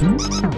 Mm-hmm.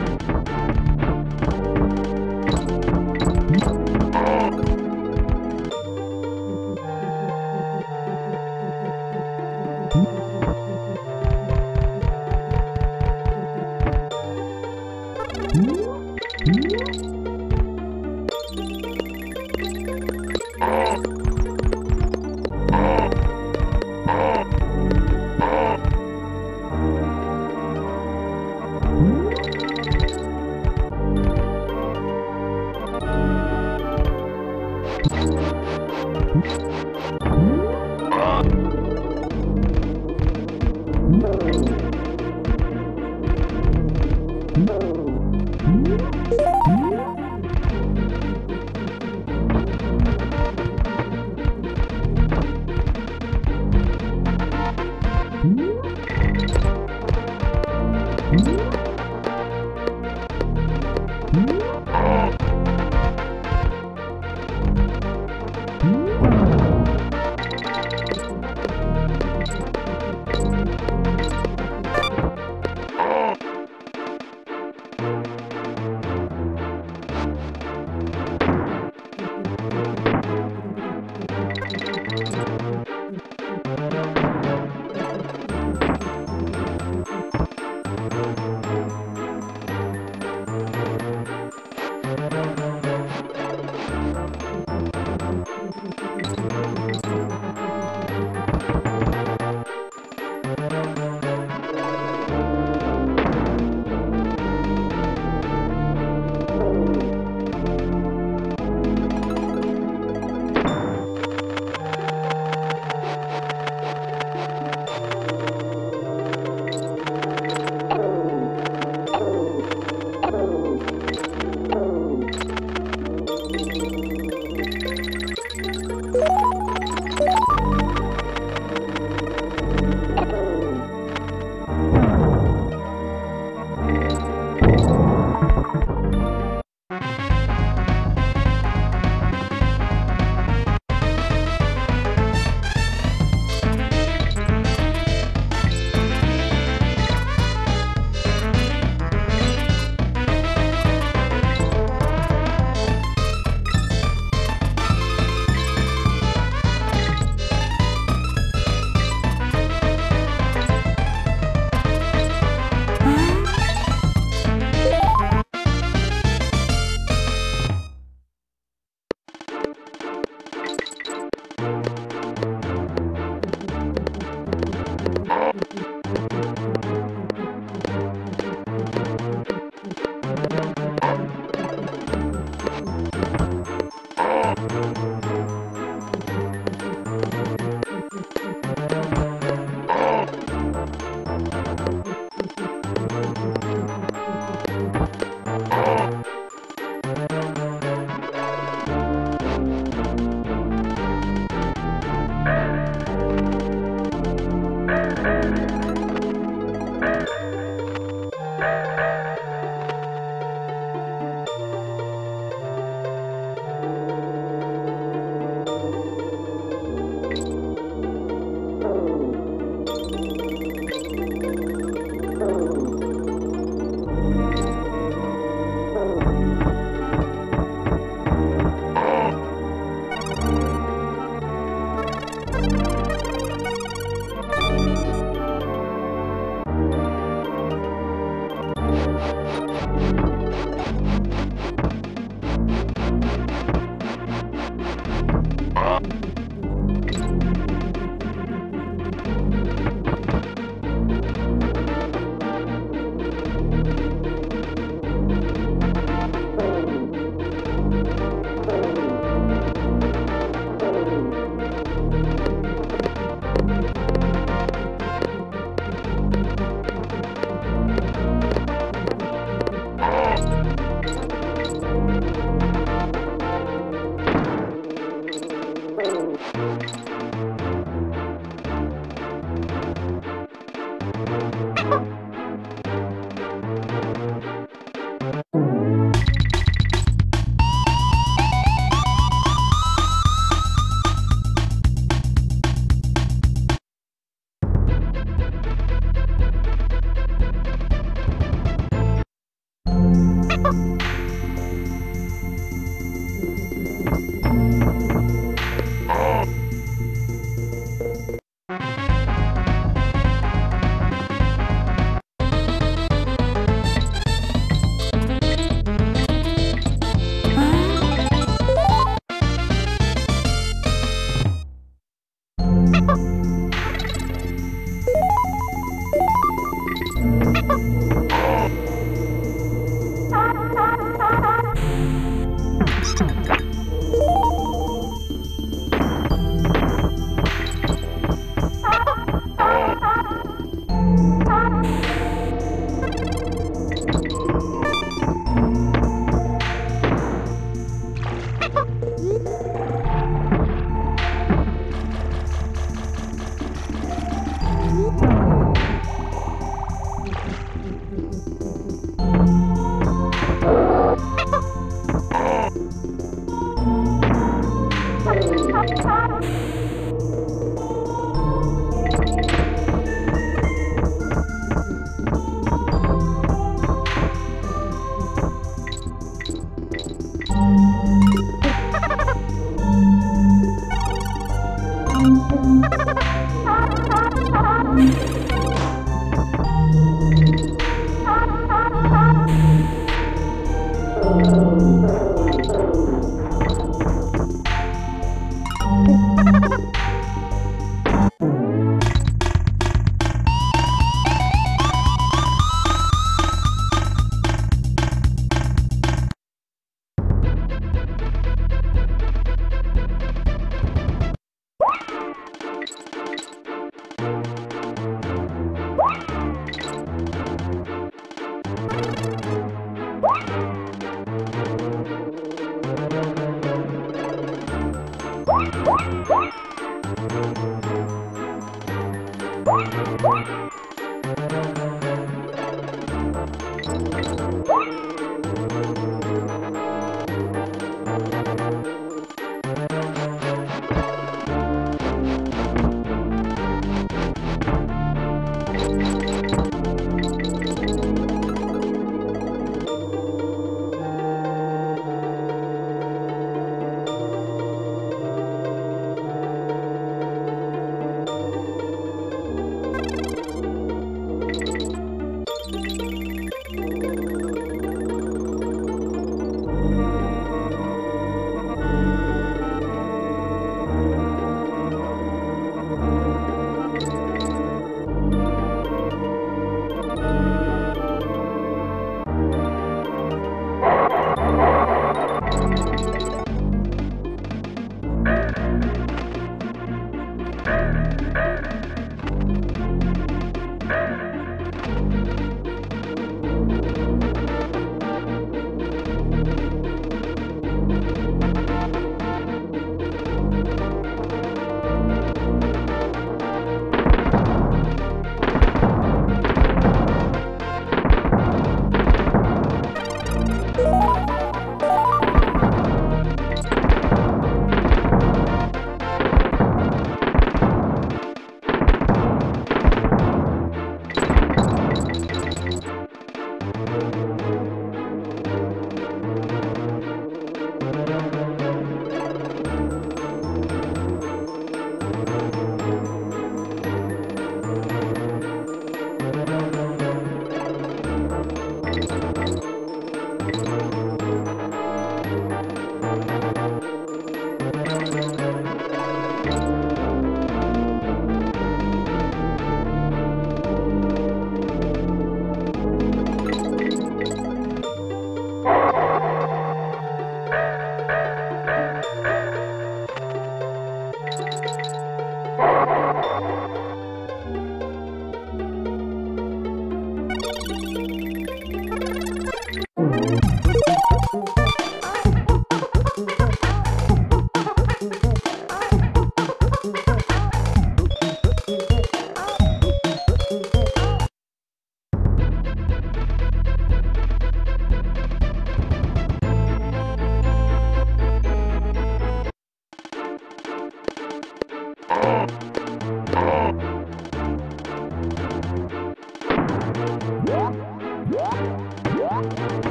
What?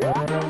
Thank.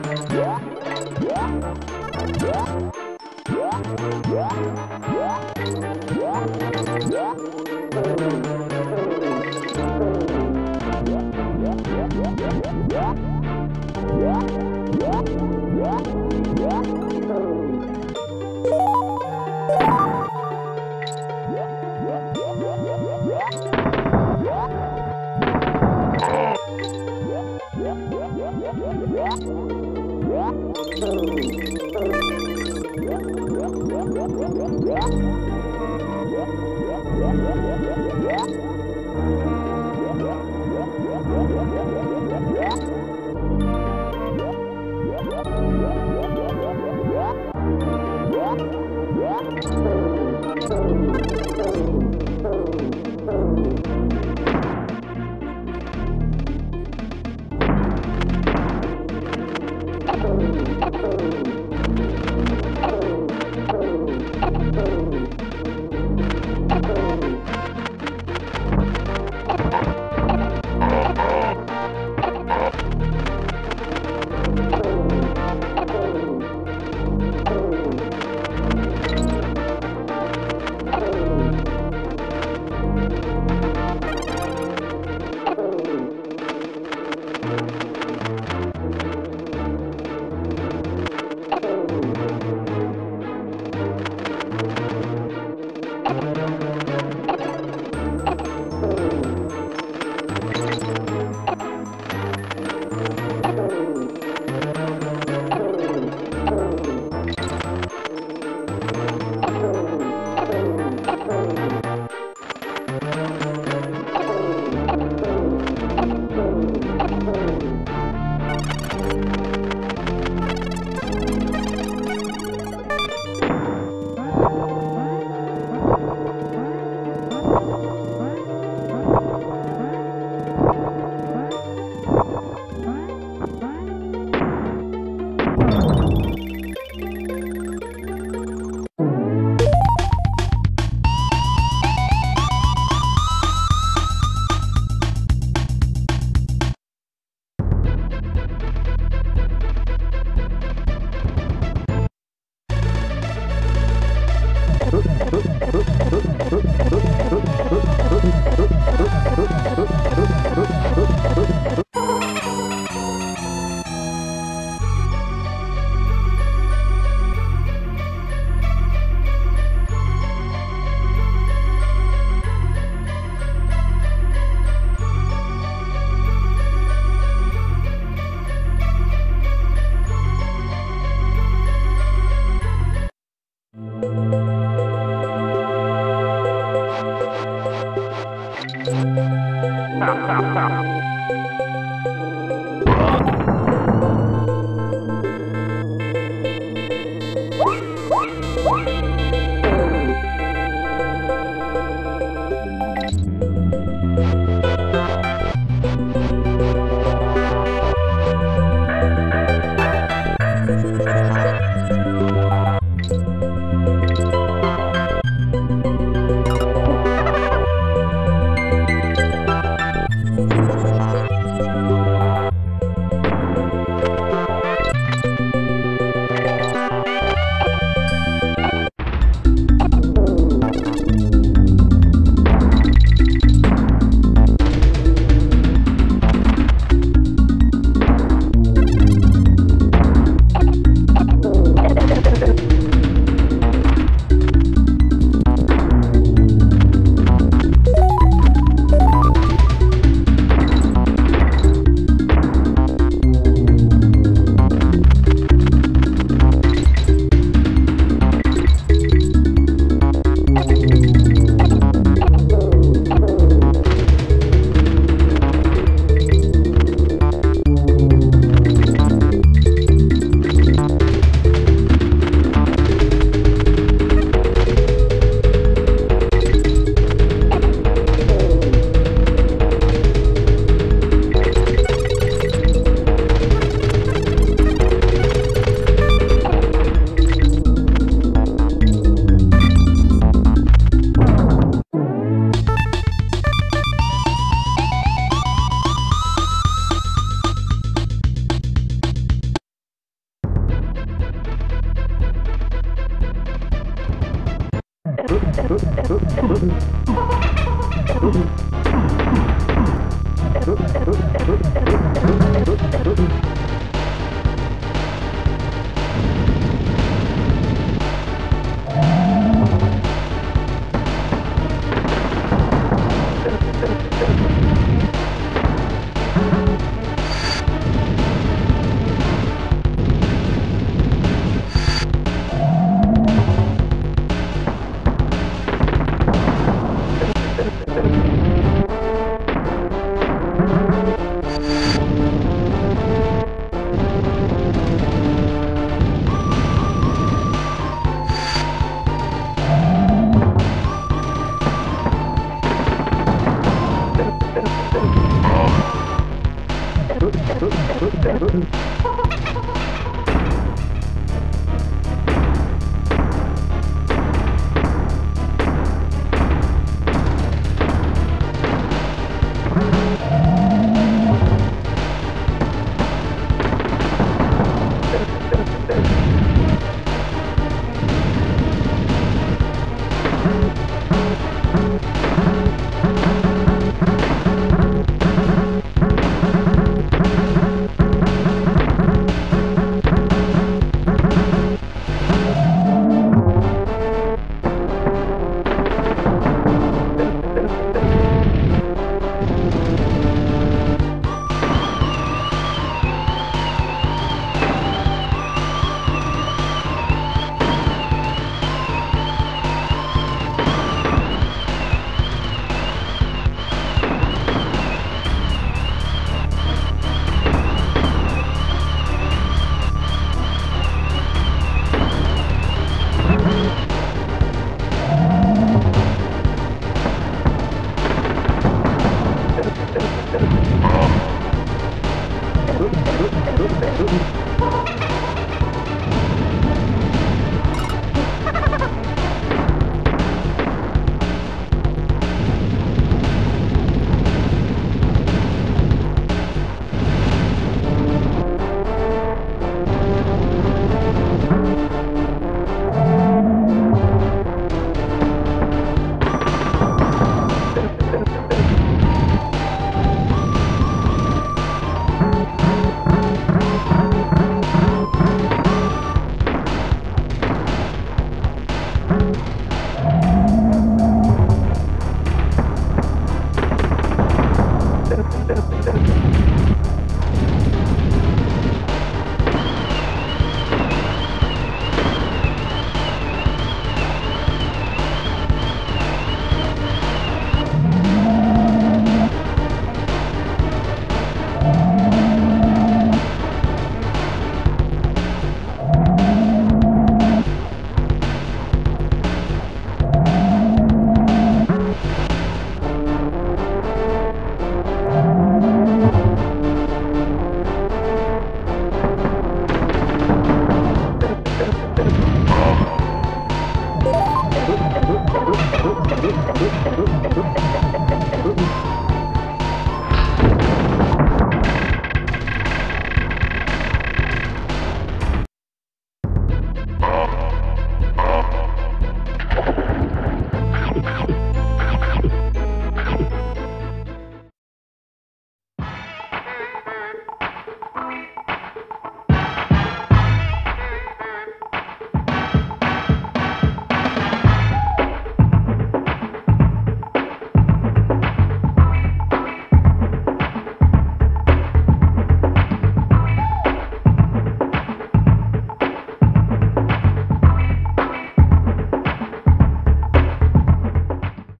Ha ha ha!